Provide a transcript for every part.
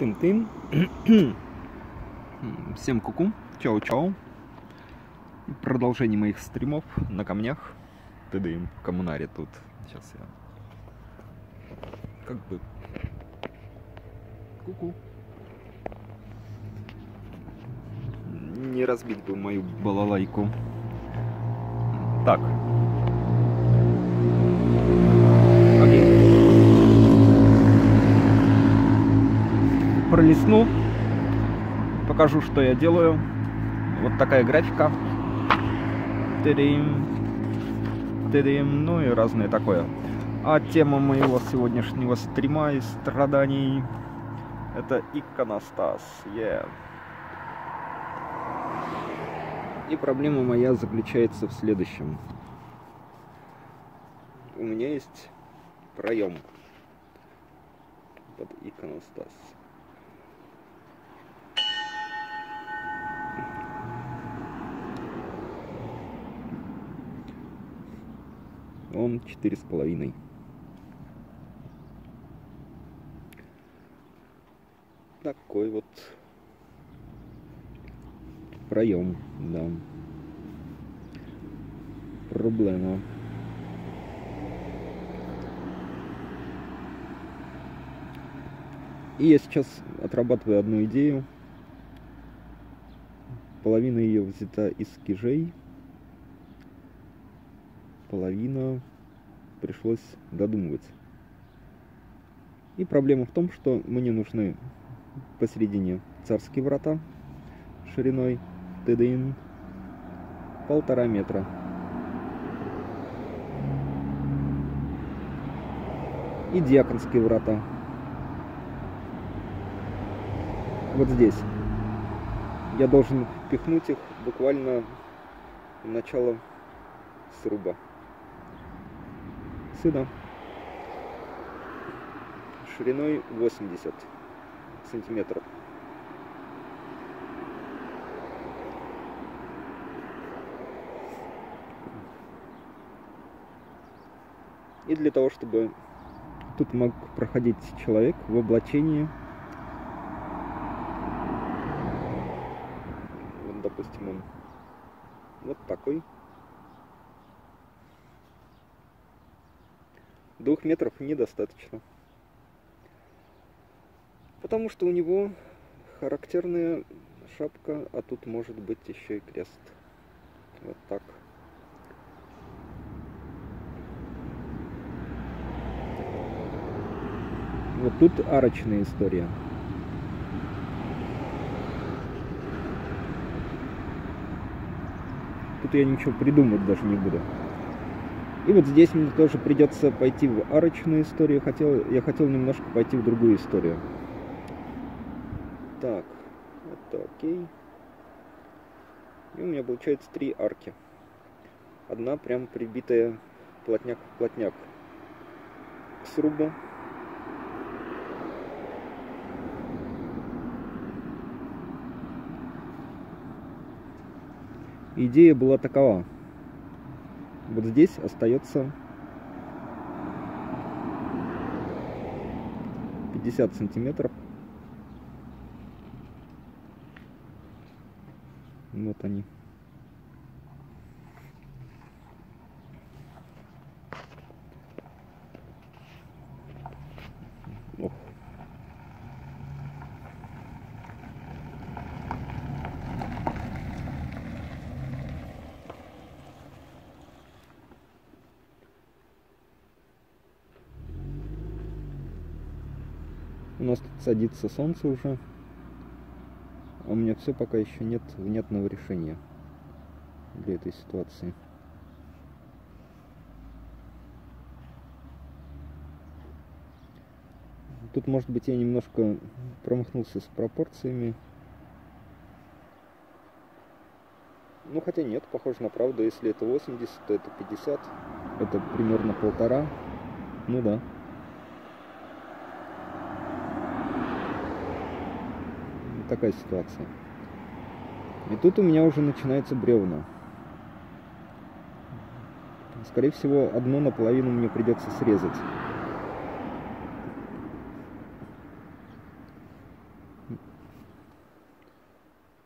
Тым-тым. Всем куку. Чао-чао. Продолжение моих стримов на камнях. Ты в коммунаре тут. Сейчас я... Как бы... Ку-ку. Не разбить бы мою балалайку. Так. Пролесну. Покажу, что я делаю. Вот такая графика. Тырим. Тырим. Ну и разное такое. А тема моего сегодняшнего стрима и страданий это иконостас. Yeah. И проблема моя заключается в следующем. У меня есть проем под иконостас. Он четыре с половиной. Такой вот проем, да. Проблема. И я сейчас отрабатываю одну идею. Половина ее взята из кижей. Половина пришлось додумывать. И проблема в том, что мне нужны посередине царские врата шириной ТДН полтора метра. И диаконские врата. Вот здесь. Я должен впихнуть их буквально в начало сруба. Сюда. Шириной 80 сантиметров. И для того, чтобы тут мог проходить человек в облачении. Вот, допустим, он вот такой. Двух метров недостаточно. Потому что у него характерная шапка, а тут может быть еще и крест. Вот так. Вот тут арочная история. Тут я ничего придумать даже не буду. И вот здесь мне тоже придется пойти в арочную историю. Хотел, я хотел немножко пойти в другую историю. Так, это окей. И у меня получается три арки. Одна прям прибитая плотняк в плотняк к срубу. Идея была такова. Вот здесь остается 50 сантиметров. Вот они. У нас тут садится солнце уже. А у меня все пока еще нет внятного решения для этой ситуации. Тут, может быть, я немножко промахнулся с пропорциями. Ну, хотя нет, похоже на правду. Если это 80, то это 50. Это примерно полтора. Ну да. такая ситуация. И тут у меня уже начинается бревна. Скорее всего, одно наполовину мне придется срезать.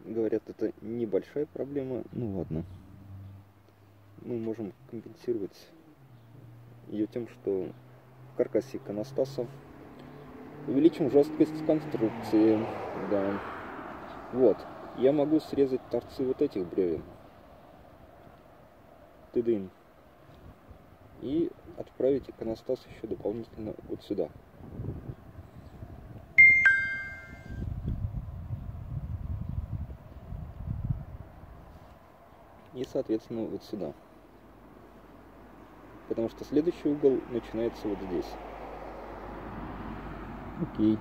Говорят, это небольшая проблема. Ну ладно. Мы можем компенсировать ее тем, что в каркасе иконостаса увеличим жесткость конструкции. Да. Вот. Я могу срезать торцы вот этих бревен. Тыдын. И отправить иконостас еще дополнительно вот сюда. И, соответственно, вот сюда. Потому что следующий угол начинается вот здесь. Окей.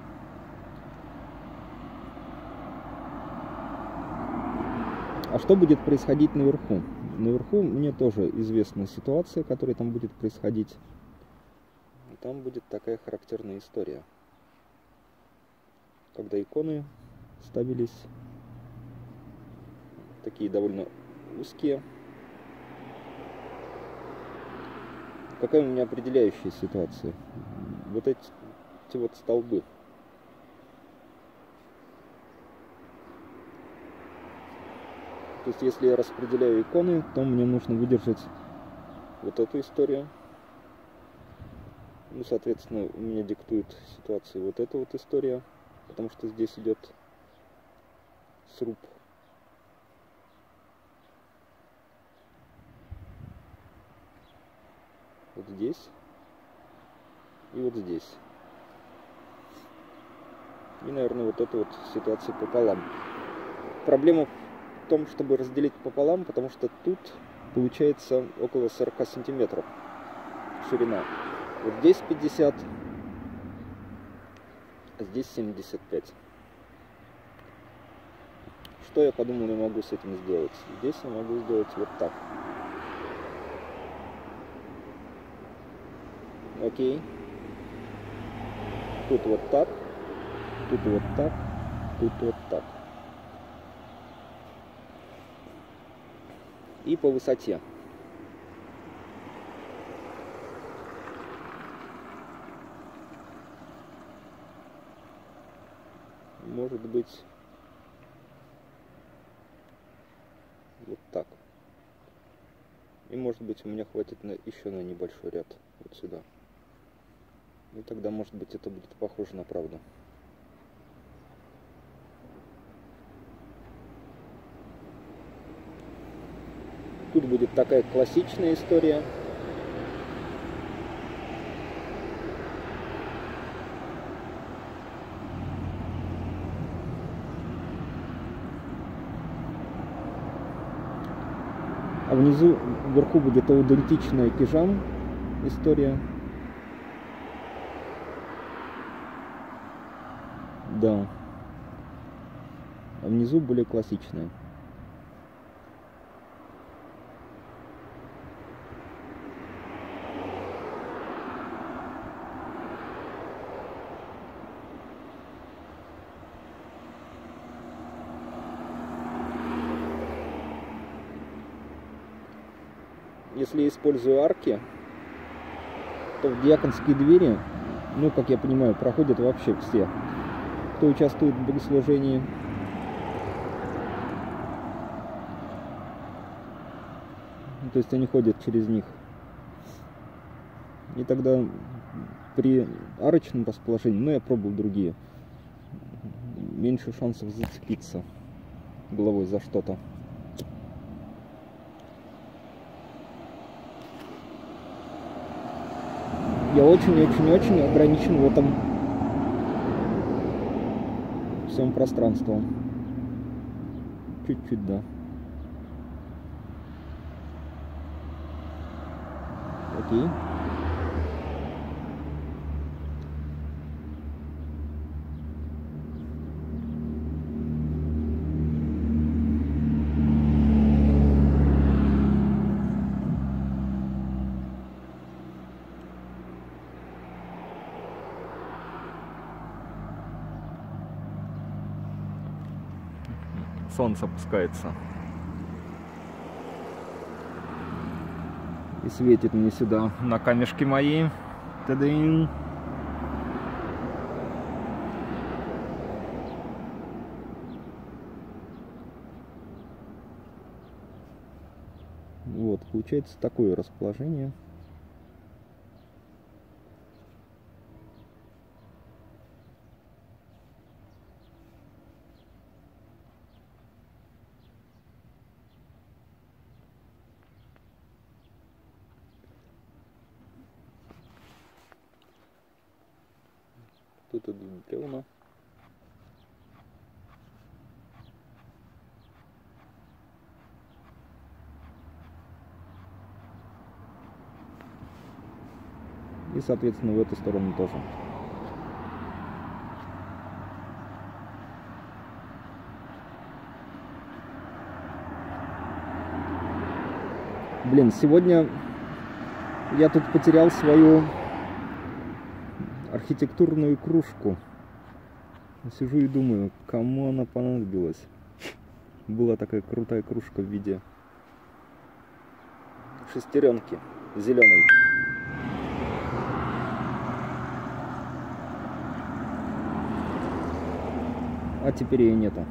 А что будет происходить наверху? Наверху мне тоже известна ситуация, которая там будет происходить. Там будет такая характерная история. Когда иконы ставились такие довольно узкие. Какая у меня определяющая ситуация? Вот эти, эти вот столбы. То есть, если я распределяю иконы, то мне нужно выдержать вот эту историю. Ну, соответственно, у меня диктует ситуацию вот эта вот история, потому что здесь идет сруб. Вот здесь и вот здесь. И, наверное, вот эта вот ситуация пополам. Проблема в том, чтобы разделить пополам, потому что тут получается около 40 сантиметров ширина. Вот здесь 50, а здесь 75. Что я подумал, я могу с этим сделать? Здесь я могу сделать вот так. Окей. Тут вот так, тут вот так, тут вот так. и по высоте. Может быть вот так. И может быть у меня хватит на еще на небольшой ряд вот сюда. И тогда может быть это будет похоже на правду. Тут будет такая классичная история. А внизу, вверху будет аутентичная кижам история. Да. А внизу более классичная. Если я использую арки, то в диаконские двери, ну, как я понимаю, проходят вообще все, кто участвует в богослужении. То есть они ходят через них. И тогда при арочном расположении, ну, я пробовал другие, меньше шансов зацепиться головой за что-то. Я очень-очень-очень ограничен в этом всем пространством. Чуть-чуть, да. Окей. баланс опускается. И светит мне сюда на камешки мои. Тадин. Вот, получается такое расположение. Тут идут бревна. И, соответственно, в эту сторону тоже. Блин, сегодня я тут потерял свою архитектурную кружку. Сижу и думаю, кому она понадобилась. Была такая крутая кружка в виде шестеренки зеленой. А теперь ее нету.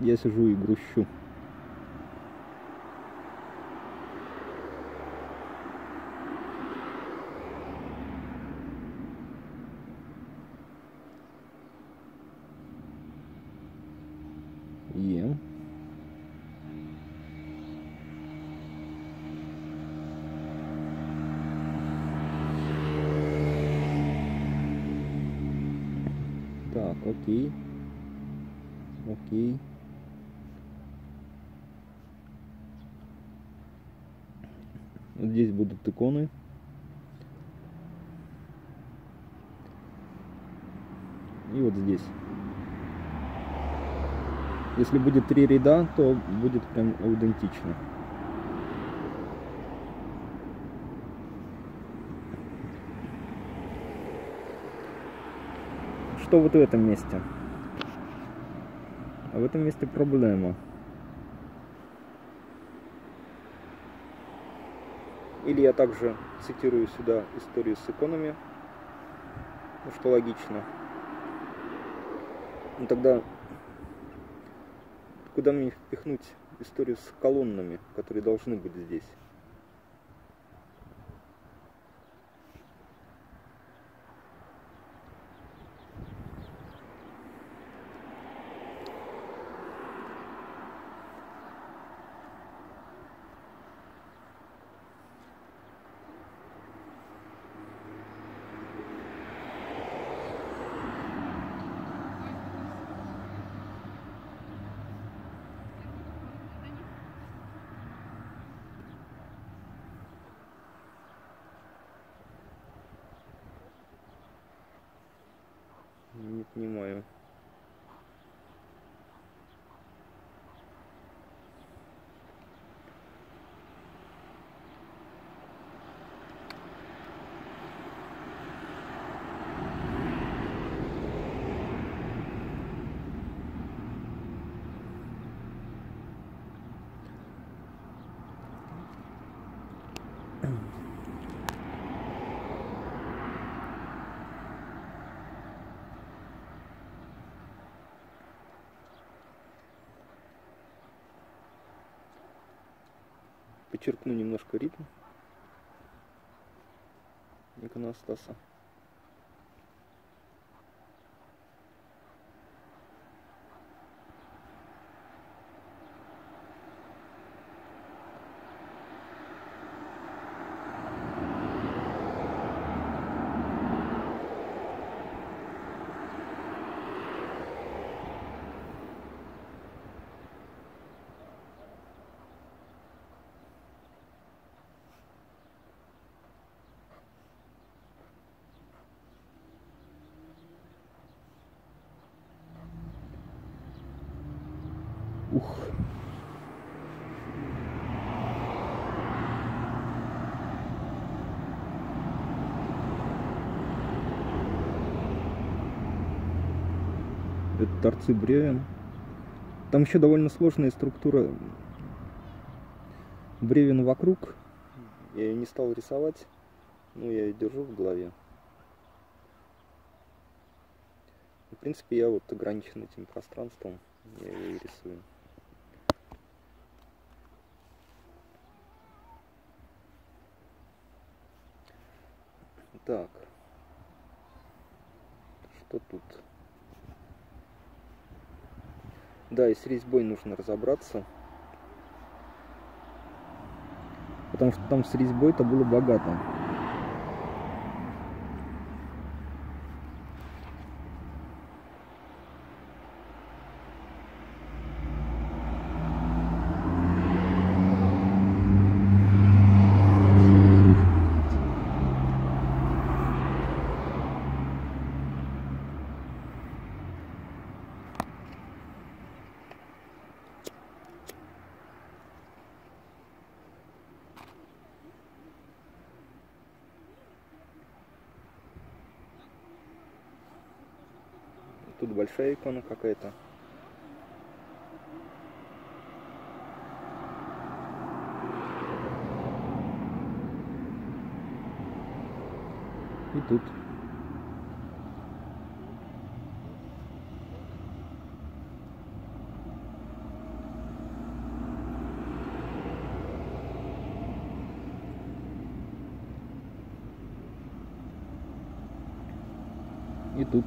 Я сижу и грущу. Так, окей. Окей. Вот здесь будут иконы. И вот здесь. Если будет три ряда, то будет прям аутентично. Что вот в этом месте? А в этом месте проблема. Или я также цитирую сюда историю с иконами, что логично. Ну тогда куда мне впихнуть историю с колоннами, которые должны быть здесь? Не понимаю. Подчеркну немножко ритм иконостаса. Ух. Это торцы бревен. Там еще довольно сложная структура бревен вокруг. Я ее не стал рисовать, но я ее держу в голове. В принципе, я вот ограничен этим пространством, я ее и рисую. Так. Что тут? Да, и с резьбой нужно разобраться. Потому что там с резьбой-то было богато. Тут большая икона какая-то. И тут. И тут.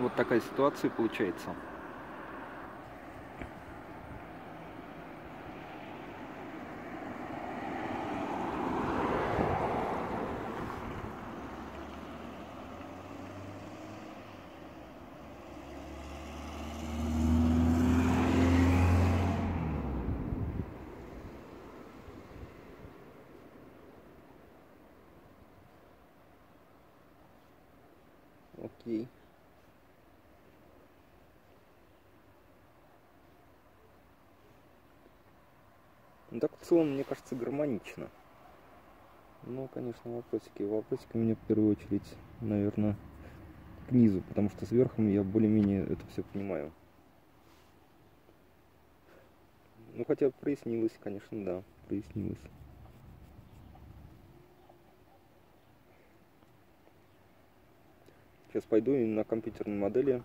Вот такая ситуация получается. Окей. Ну так в целом, мне кажется, гармонично. Ну, конечно, вопросики. Вопросики у меня в первую очередь, наверное, к низу, потому что сверху я более-менее это все понимаю. Ну, хотя прояснилось, конечно, да, прояснилось. Сейчас пойду и на компьютерной модели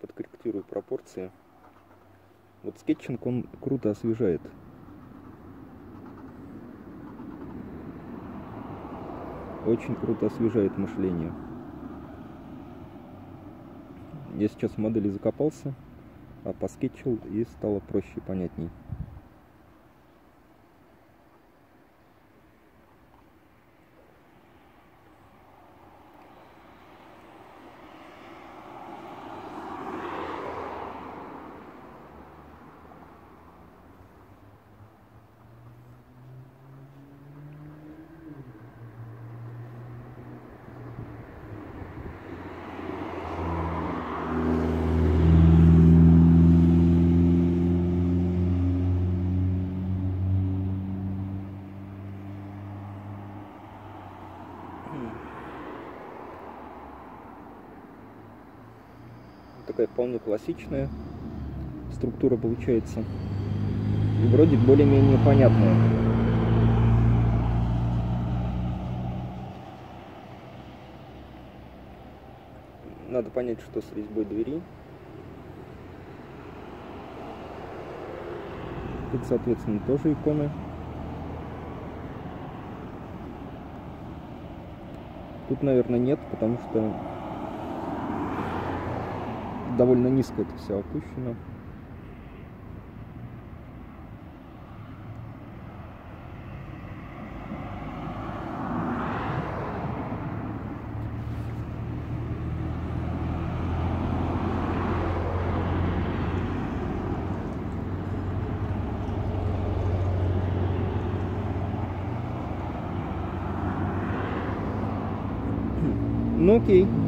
подкорректирую пропорции. Вот скетчинг, он круто освежает. Очень круто освежает мышление. Я сейчас в модели закопался, а поскетчил и стало проще понятней. Такая вполне классичная структура получается. И вроде более-менее понятная. Надо понять, что с резьбой двери. Тут, соответственно, тоже иконы. Тут, наверное, нет, потому что довольно низко это все опущено. Ну окей.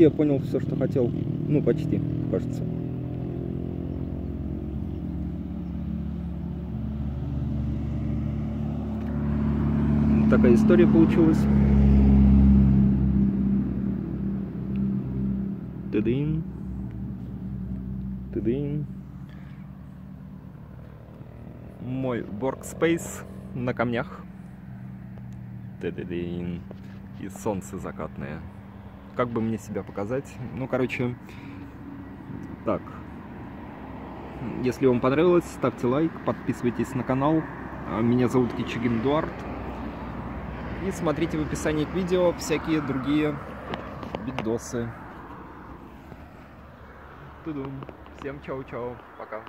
Вроде я понял все, что хотел. Ну, почти, кажется. такая история получилась. Тыдын. Тыдын. Мой workspace на камнях. Тыдын. И солнце закатное. Как бы мне себя показать? Ну, короче, так. Если вам понравилось, ставьте лайк, подписывайтесь на канал. А, меня зовут Кичигин Эдуард. И смотрите в описании к видео всякие другие видосы. Тудум. Всем чао-чао. Пока.